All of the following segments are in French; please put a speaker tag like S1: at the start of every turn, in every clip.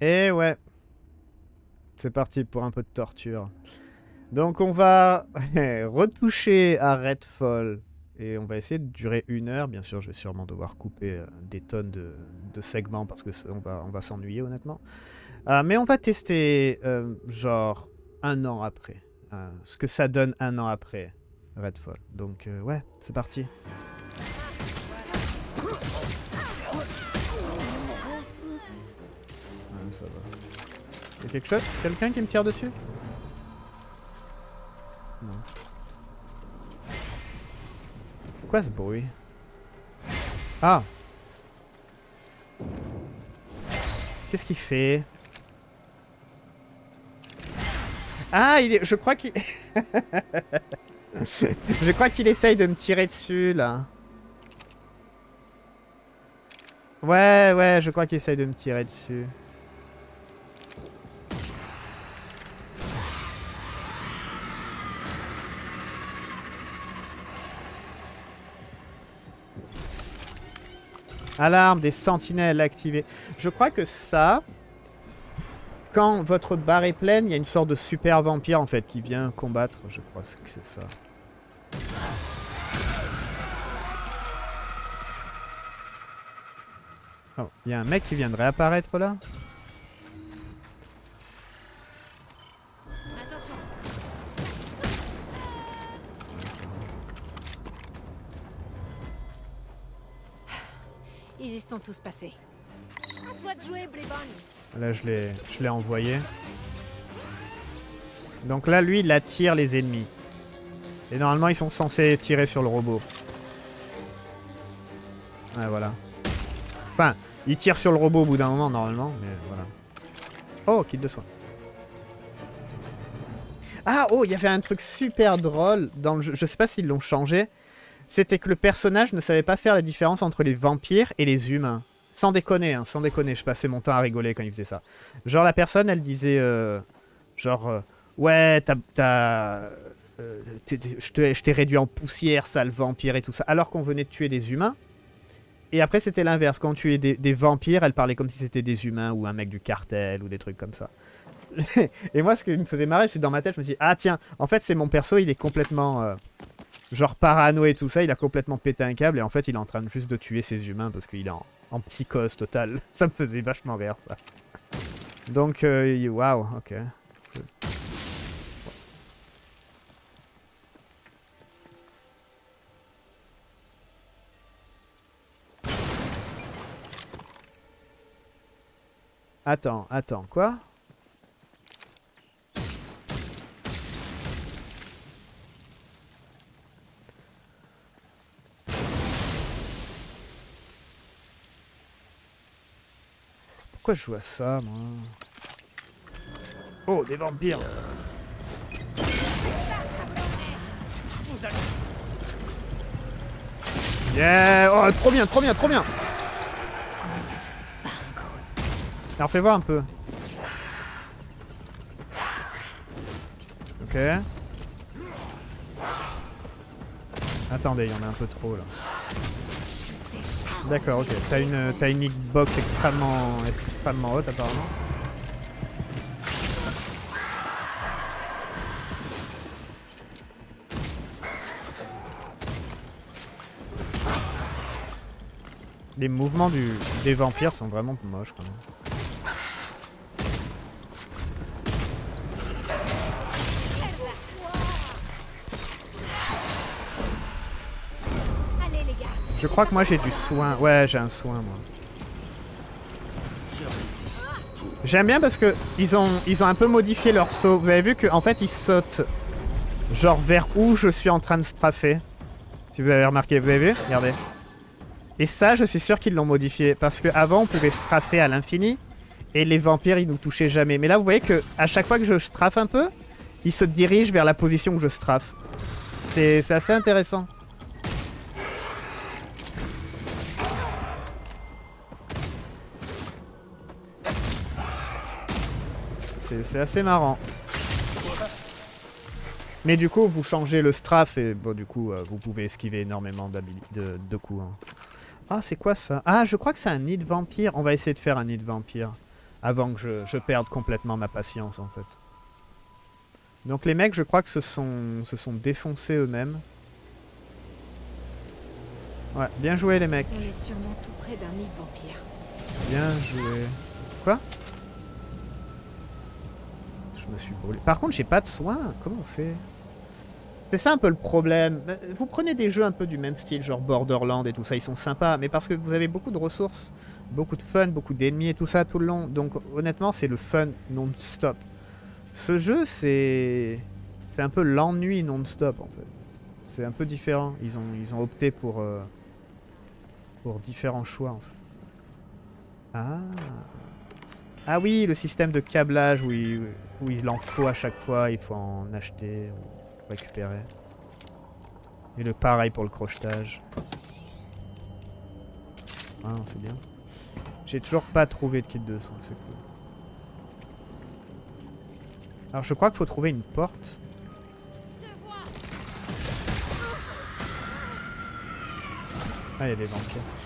S1: Et ouais. C'est parti pour un peu de torture. Donc on va retoucher à Redfall. Et on va essayer de durer une heure. Bien sûr, je vais sûrement devoir couper euh, des tonnes de, segments parce que on va, on va s'ennuyer honnêtement. Euh, mais on va tester euh, genre un an après. ce que ça donne un an après Redfall. Donc ouais, c'est parti. Y'a quelque chose? Quelqu'un qui me tire dessus? Non. C'est quoi ce bruit? Ah Qu'est-ce qu'il fait? Ah, il est... je crois qu'il... je crois qu'il essaye de me tirer dessus, là. Ouais, ouais, je crois qu'il essaye de me tirer dessus. Alarme des sentinelles activées. Je crois que ça, quand votre barre est pleine, il y a une sorte de super vampire en fait qui vient combattre. Je crois que c'est ça. Oh, il y a un mec qui vient de réapparaître là
S2: Ils y sont tous passés.
S1: Là, je l'ai envoyé. Donc là, lui, il attire les ennemis. Et normalement, ils sont censés tirer sur le robot. Ouais, voilà. Enfin, ils tirent sur le robot au bout d'un moment, normalement, mais voilà. Oh, kit de soin. Ah, oh, il y avait un truc super drôle dans le jeu. Je sais pas s'ils l'ont changé c'était que le personnage ne savait pas faire la différence entre les vampires et les humains. Sans déconner, hein, sans déconner, je passais mon temps à rigoler quand il faisait ça. Genre la personne, elle disait, euh, genre, euh, ouais, t'as... Euh, je t'ai réduit en poussière, sale vampire et tout ça. Alors qu'on venait de tuer des humains. Et après, c'était l'inverse. Quand on tuait des, des, vampires, elle parlait comme si c'était des humains ou un mec du cartel ou des trucs comme ça. et moi, ce qui me faisait marrer, c'est dans ma tête, je me suis dit, ah tiens, en fait, c'est mon perso, il est complètement genre parano et tout ça, il a complètement pété un câble et en fait il est en train de juste de tuer ses humains parce qu'il est en, psychose totale. ça me faisait vachement rire ça. Donc, euh, waouh, ok. Attends, attends, quoi? Je joue à ça, moi Oh, des vampires Yeah Oh, trop bien, trop bien, trop bien Alors, fais voir un peu. Ok. Attendez, il y en a un peu trop, là. D'accord, ok. T'as une, as une extrêmement, extrêmement haute apparemment. Les mouvements du, des vampires sont vraiment moches quand même. Je crois que moi j'ai du soin. Ouais, j'ai un soin moi. J'aime bien parce que ils ont, ils ont un peu modifié leur saut. Vous avez vu qu'en en fait ils sautent genre vers où je suis en train de straffer. Si vous avez remarqué, vous avez vu? Regardez. Et ça, je suis sûr qu'ils l'ont modifié. Parce qu'avant, on pouvait straffer à l'infini. Et les vampires, ils nous touchaient jamais. Mais là, vous voyez que à chaque fois que je straffe un peu, ils se dirigent vers la position où je straffe. C'est assez intéressant. C'est assez marrant. Mais du coup, vous changez le strafe et bon, du coup, euh, vous pouvez esquiver énormément de, de, coups. Hein. Ah, c'est quoi ça? Ah, je crois que c'est un nid de vampire. On va essayer de faire un nid de vampire. Avant que je, je perde complètement ma patience, en fait. Donc les mecs, je crois que se sont, se sont défoncés eux-mêmes. Ouais, bien joué les mecs.
S2: On est sûrement tout près d'un nid de vampire.
S1: Bien joué. Quoi? Par contre, j'ai pas de soins. Comment on fait? C'est ça un peu le problème. Bah, Vous prenez des jeux un peu du même style, genre Borderland et tout ça, ils sont sympas, mais parce que vous avez beaucoup de ressources, beaucoup de fun, beaucoup d'ennemis et tout ça tout le long. Donc honnêtement, c'est le fun non-stop. Ce jeu, c'est c'est un peu l'ennui non-stop en fait. C'est un peu différent. Ils ont opté pour euh, pour différents choix. Ah. Ah oui, le système de câblage où il, où il en faut à chaque fois, il faut en acheter ou récupérer. Et le pareil pour le crochetage. Ah, c'est bien. J'ai toujours pas trouvé de kit de soins, c'est cool. Alors je crois qu'il faut trouver une porte. Ah, il y a des vampires.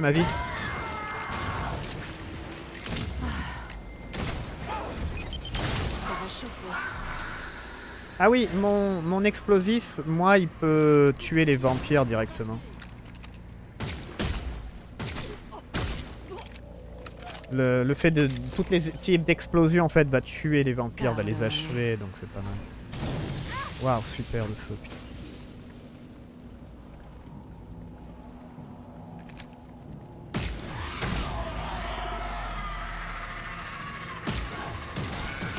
S1: Ma vie. Ah oui, mon, mon explosif, moi, il peut tuer les vampires directement. Le, le fait de... Toutes les types d'explosions, en fait, va tuer les vampires, va les achever, donc c'est pas mal. Waouh, super le feu, putain.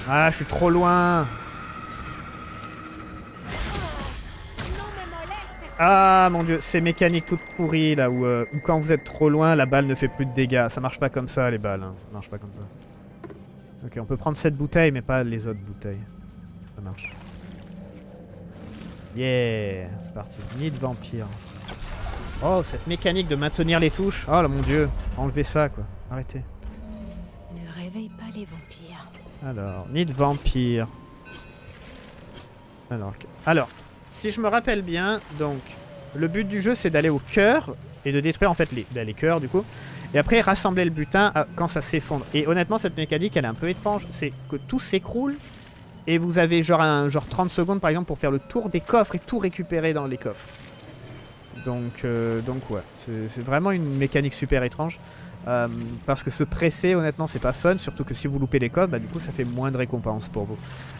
S1: Ah, je suis trop loin Ah mon dieu, ces mécaniques toutes pourries là où, euh, où quand vous êtes trop loin, la balle ne fait plus de dégâts. Ça marche pas comme ça les balles, hein. ça marche pas comme ça. Ok, on peut prendre cette bouteille mais pas les autres bouteilles. Ça marche. Yeah, c'est parti. Nid de vampire. Oh, cette mécanique de maintenir les touches. Oh là mon dieu, enlevez ça quoi. Arrêtez.
S2: Ne réveille pas les vampires.
S1: Alors, nid vampire. Alors, si je me rappelle bien, donc, le but du jeu c'est d'aller au cœur et de détruire en fait les, bah, les cœurs du coup. Et après rassembler le butin quand ça s'effondre. Et honnêtement, cette mécanique elle est un peu étrange. C'est que tout s'écroule et vous avez genre, un, genre 30 secondes par exemple pour faire le tour des coffres et tout récupérer dans les coffres. Donc, euh, donc ouais, c'est vraiment une mécanique super étrange. Euh, parce que se presser, honnêtement, c'est pas fun. Surtout que si vous loupez les codes, bah, du coup, ça fait moins de récompenses pour vous.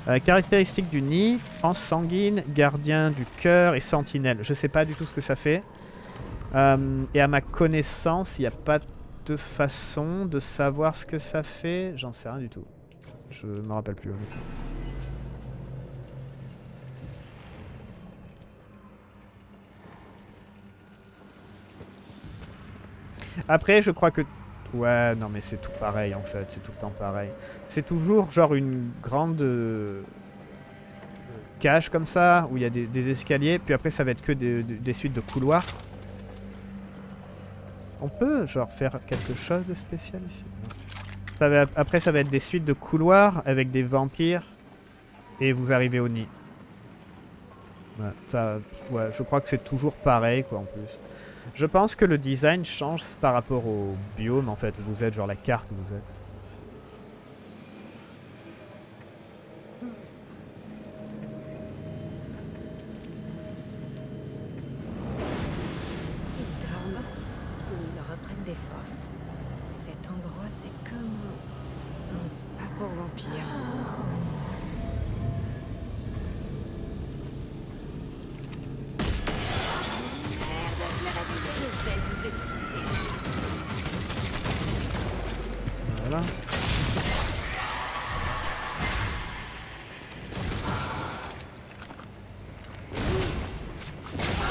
S1: Euh, caractéristiques du nid transe sanguine, gardien du cœur et sentinelle. Je sais pas du tout ce que ça fait. Euh, et à ma connaissance, il n'y a pas de façon de savoir ce que ça fait. J'en sais rien du tout. Je me rappelle plus. Après, je crois que... Ouais, non mais c'est tout pareil en fait, c'est tout le temps pareil. C'est toujours genre une grande euh, cage comme ça, où il y a des, escaliers, puis après ça va être que des, suites de couloirs. On peut genre faire quelque chose de spécial ici? Après ça va être des suites de couloirs avec des vampires, et vous arrivez au nid. Ça, ouais, je crois que c'est toujours pareil quoi en plus. Je pense que le design change par rapport au biome en fait. Vous êtes genre la carte vous êtes.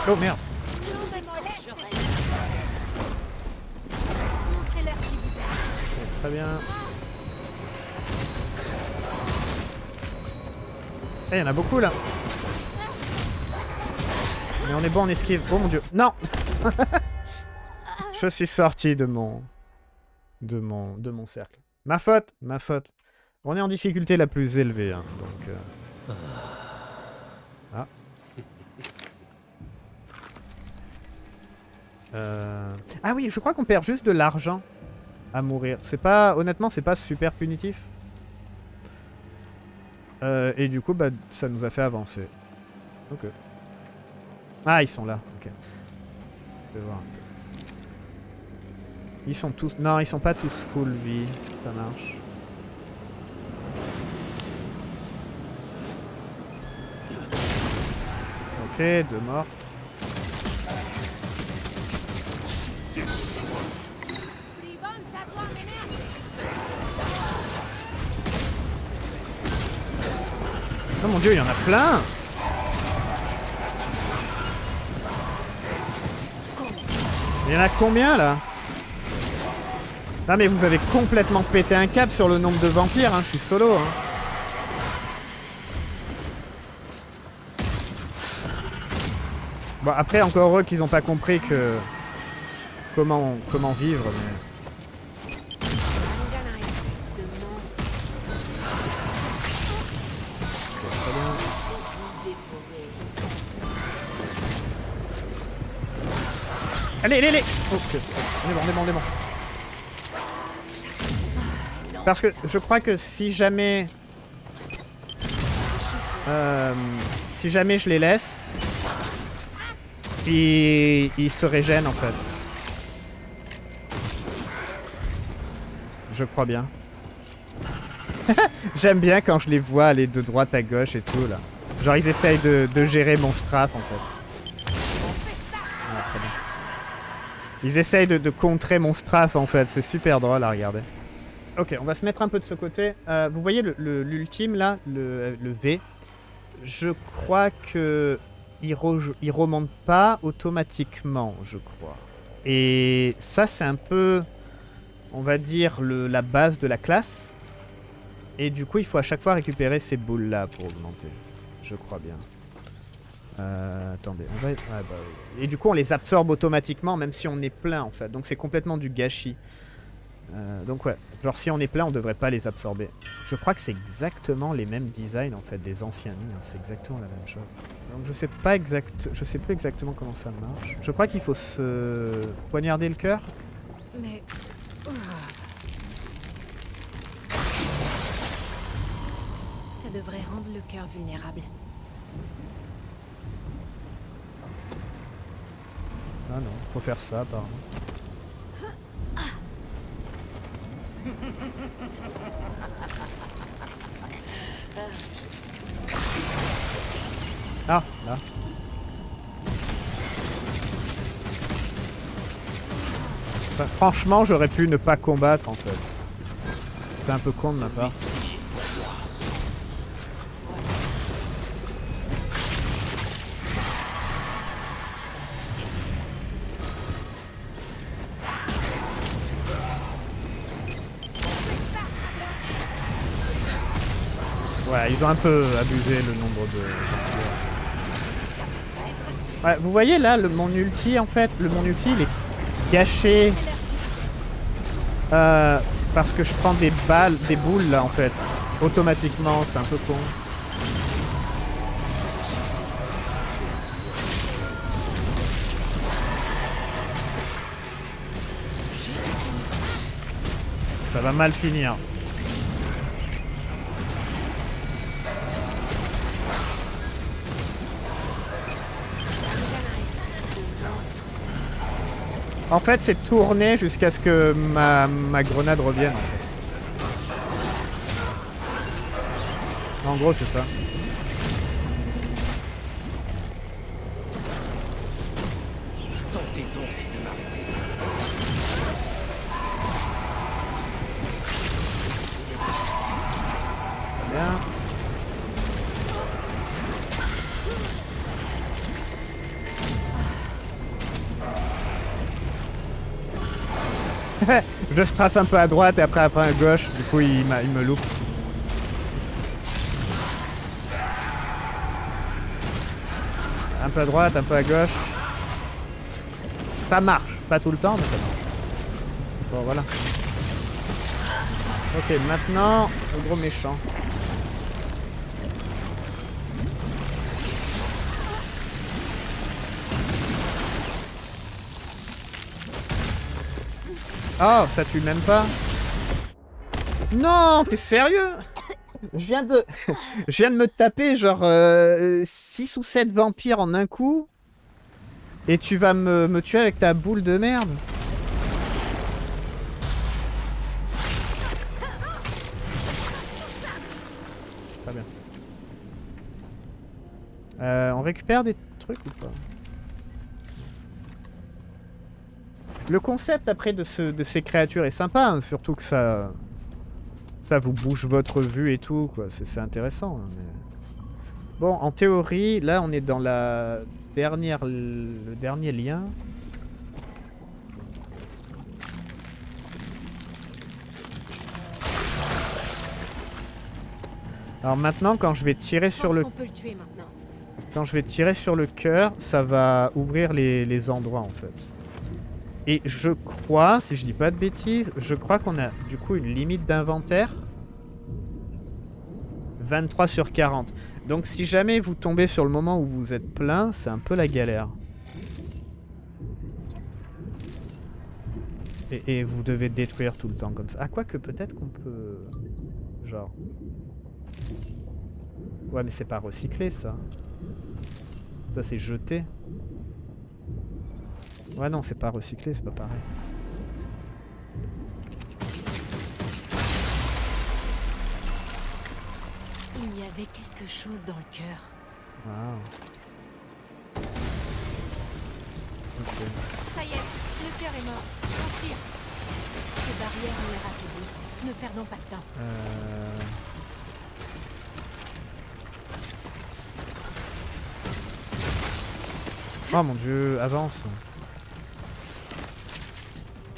S1: Oh merde Très bien. Eh, il y en a beaucoup là. Mais on est bon en esquive. Oh mon dieu. Non Je suis sorti de mon... De mon, de mon cercle. Ma faute, ma faute. On est en difficulté la plus élevée, hein, donc... euh. Euh, Ah oui, je crois qu'on perd juste de l'argent à mourir. C'est pas... Honnêtement, c'est pas super punitif. Euh, et du coup, bah, ça nous a fait avancer. Ok. Ah, ils sont là. Ok. Je vais voir. Ils sont tous... Non, ils sont pas tous full vie. Ça marche. Ok, deux morts. Oh mon dieu, il y en a plein Il y en a combien là? Non mais vous avez complètement pété un cap sur le nombre de vampires, hein, je suis solo. Hein. Bon après encore heureux qu'ils ont pas compris que comment comment vivre mais. Allez, allez, allez Ok, on est bon, on est bon, on est bon. Parce que je crois que si jamais... Euh, si jamais je les laisse, ils, ils se régènent en fait. Je crois bien. J'aime bien quand je les vois aller de droite à gauche et tout là. Genre ils essayent de, gérer mon strafe en fait. Ah. Ils essayent de, contrer mon strafe en fait, c'est super drôle à regarder. Ok, on va se mettre un peu de ce côté. Euh, vous voyez l'ultime là, le, V Je crois que il remonte pas automatiquement, je crois. Et ça c'est un peu, on va dire, le- la base de la classe. Et du coup il faut à chaque fois récupérer ces boules là pour augmenter. Je crois bien. Euh, attendez, ouais, bah. Et du coup, on les absorbe automatiquement, même si on est plein, en fait. Donc c'est complètement du gâchis. Euh, donc ouais, genre si on est plein, on devrait pas les absorber. Je crois que c'est exactement les mêmes designs, en fait, des anciens nids. hein. C'est exactement la même chose. Donc je sais pas exact... Je sais plus exactement comment ça marche. Je crois qu'il faut se poignarder le cœur.
S2: Mais. Ça devrait rendre le cœur vulnérable.
S1: Ah non, faut faire ça, apparemment. Ah, là. Franchement, j'aurais pu ne pas combattre en fait. C'était un peu con de ma part. Ouais, ils ont un peu abusé le nombre de. Ouais, vous voyez là, le, mon ulti en fait, le mon ulti il est gâché. Euh, parce que je prends des balles, des boules là en fait. Automatiquement, c'est un peu con. Ça va mal finir. En fait, c'est tourner jusqu'à ce que ma, grenade revienne. En. En gros, c'est ça. Je strafe un peu à droite et après après à gauche, du coup il, il me loupe. Un peu à droite, un peu à gauche. Ça marche, pas tout le temps mais ça marche. Bon voilà. Ok, maintenant, le gros méchant. Oh, ça tue même pas. Non, t'es sérieux? Je viens de... Je viens de me taper genre 6 euh, ou 7 vampires en un coup. Et tu vas me, me tuer avec ta boule de merde. Très bien. Euh, on récupère des trucs ou pas? Le concept après de, ce, de ces créatures est sympa, hein, surtout que ça, ça vous bouge votre vue et tout, quoi. C'est intéressant. Hein, bon, en théorie, là on est dans la dernière, le dernier lien. Alors maintenant, quand je vais tirer sur le... quand je vais tirer sur le cœur, ça va ouvrir les, les endroits en fait. Et je crois, si je dis pas de bêtises, je crois qu'on a du coup une limite d'inventaire. 23 sur 40. Donc si jamais vous tombez sur le moment où vous êtes plein, c'est un peu la galère. Et, vous devez détruire tout le temps comme ça. Ah, quoi que peut-être qu'on peut... Genre... Ouais, mais c'est pas recyclé, ça. Ça, c'est jeté. Ouais, non, c'est pas recyclé, c'est pas pareil.
S2: Il y avait quelque chose dans le cœur.
S1: Wow. Okay.
S2: Ça y est, le cœur est mort. On tire. Ces barrières nous rapides. Ne perdons pas de temps.
S1: Euh... Oh mon dieu, avance.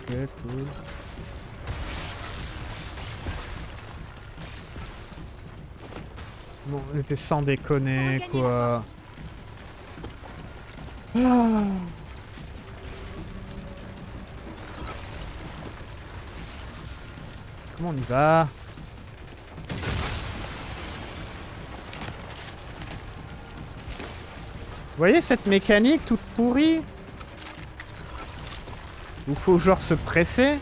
S1: Ok, cool. Bon, on était sans déconner, quoi. Ah. Comment on y va Vous voyez cette mécanique toute pourrie où faut genre se presser.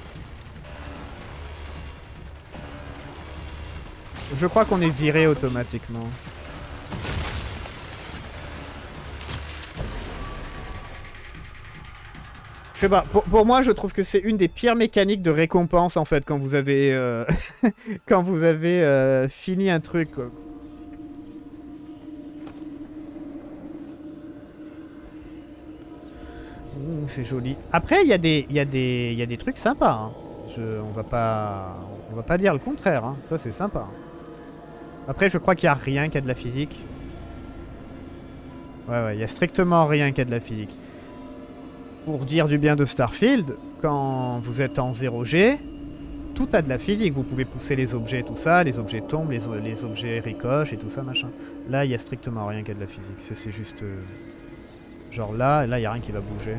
S1: Je crois qu'on est viré automatiquement. Je sais pas, pour, moi je trouve que c'est une des pires mécaniques de récompense en fait quand vous avez euh, quand vous avez euh, fini un truc. C'est joli. Après, il y, a des, y, trucs sympas. Hein. on va pas on va pas dire le contraire. Hein. Ça, c'est sympa. Après, je crois qu'il n'y a rien qui de la physique. Ouais, ouais, il y a strictement rien qui de la physique. Pour dire du bien de Starfield, quand vous êtes en 0G, tout a de la physique. Vous pouvez pousser les objets, tout ça, les objets tombent, les, objets ricochent et tout ça, machin. Là, il y a strictement rien qui de la physique. C'est juste... Euh, genre là, là, il n'y a rien qui va bouger.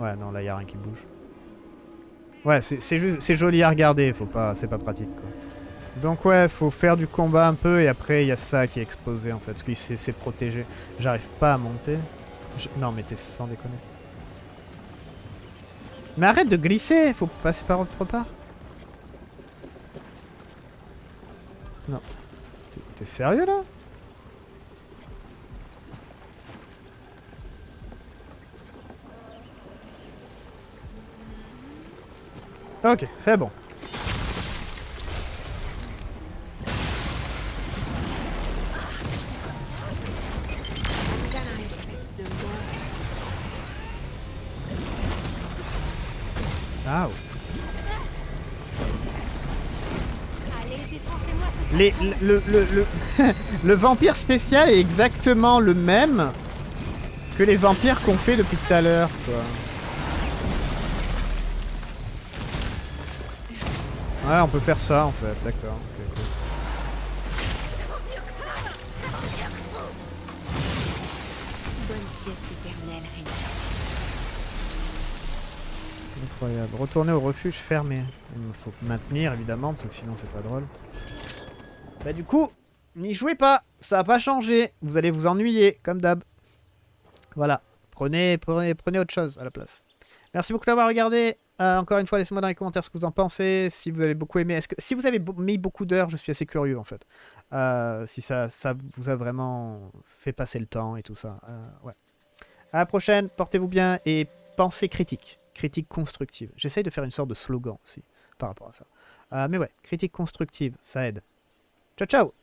S1: Ouais, non, là, il a rien qui bouge. Ouais, c'est joli à regarder, faut pas, c'est pas pratique, quoi. Donc ouais, faut faire du combat un peu, et après, il y a ça qui est exposé, en fait, parce que c'est protégé. J'arrive pas à monter. Non, mais t'es sans déconner. Mais arrête de glisser, faut passer par autre part. Non. T'es sérieux, là? Ok, c'est bon. Les, le, le, le, le vampire spécial est exactement le même que les vampires qu'on fait depuis tout à l'heure. Ouais, on peut faire ça en fait, d'accord. Incroyable. Retourner au refuge fermé. Il faut maintenir évidemment, parce que sinon c'est pas drôle. Bah du coup, n'y jouez pas, ça va pas changer. Vous allez vous ennuyer, comme d'hab. Voilà. Prenez, prenez, prenez autre chose à la place. Merci beaucoup d'avoir regardé. Euh, encore une fois, laissez-moi dans les commentaires ce que vous en pensez. Si vous avez beaucoup aimé, si vous avez mis beaucoup d'heures, je suis assez curieux en fait. Euh, si ça, ça vous a vraiment fait passer le temps et tout ça. Euh, ouais. À la prochaine. Portez-vous bien et pensez critique, critique constructive. J'essaye de faire une sorte de slogan aussi par rapport à ça. Mais ouais, critique constructive, ça aide. Ciao ciao.